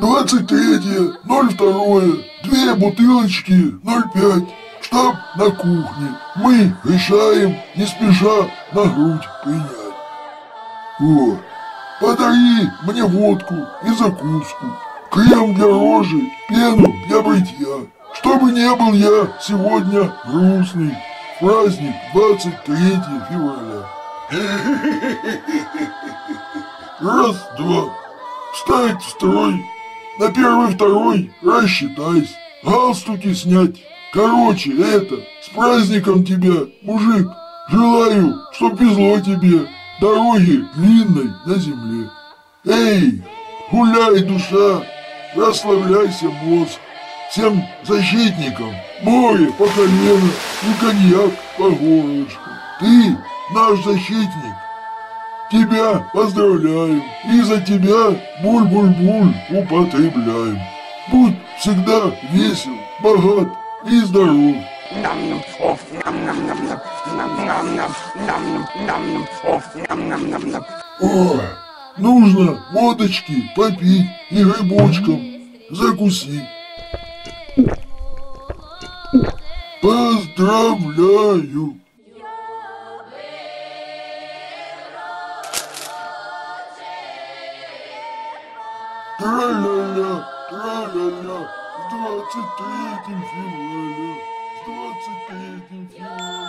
23.02. Две бутылочки 0,5. Штаб на кухне. Мы решаем не спеша на грудь принять. О, подари мне водку и закуску. Крем для рожи, пену для бритья. Чтобы не был я сегодня грустный. Праздник 23 февраля. Раз, два. Встать в строй. На первый, второй рассчитайся. Галстуки снять. Короче, это, с праздником тебя, мужик. Желаю, чтоб везло тебе. Дороги длинной на земле. Эй, гуляй, душа, расслабляйся, мозг. Всем защитникам море по колено и коньяк по горлышку. Ты наш защитник. Тебя поздравляем и за тебя буль-буль-буль употребляем. Будь всегда весел, богат и здоров. О, нужно водочки попить и грибочком закусить. Поздравляю! Тра-ля-ля, тра-ля-ля, с двадцать третьим февраля, с двадцать третьим февраля.